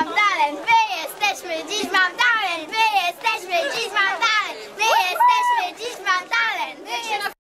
mam talent, my jesteśmy, dziś mam talent.